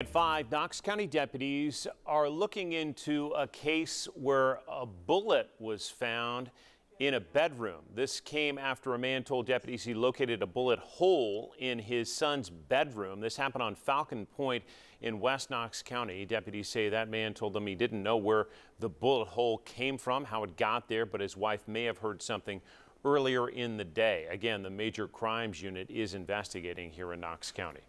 At 5, Knox County deputies are looking into a case where a bullet was found in a bedroom. This came after a man told deputies he located a bullet hole in his son's bedroom. This happened on Falcon Pointe in West Knox County. Deputies say that man told them he didn't know where the bullet hole came from, how it got there, but his wife may have heard something earlier in the day. Again, the Major Crimes Unit is investigating here in Knox County.